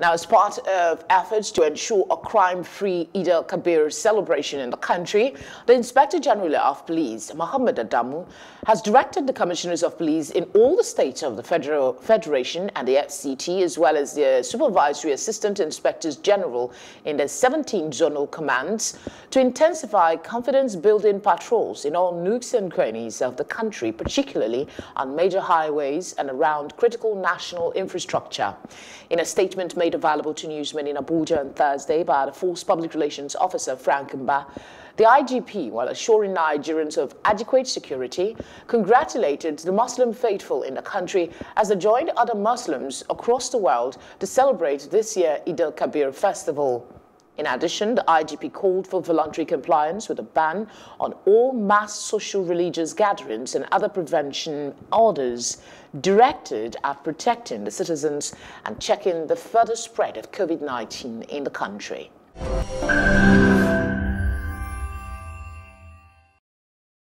Now, as part of efforts to ensure a crime-free Eid al-Kabir celebration in the country, the Inspector General of Police, Mohammed Adamu, has directed the Commissioners of Police in all the states of the Federal Federation and the FCT, as well as the Supervisory Assistant Inspectors General in the 17 zonal commands, to intensify confidence-building patrols in all nooks and crannies of the country, particularly on major highways and around critical national infrastructure. In a statement made available to newsmen in Abuja on Thursday by the Force Public Relations Officer Frank Mba, the IGP, while assuring Nigerians of adequate security, congratulated the Muslim faithful in the country as they joined other Muslims across the world to celebrate this year Eid al-Kabir festival. In addition, the IGP called for voluntary compliance with a ban on all mass social religious gatherings and other prevention orders directed at protecting the citizens and checking the further spread of COVID-19 in the country.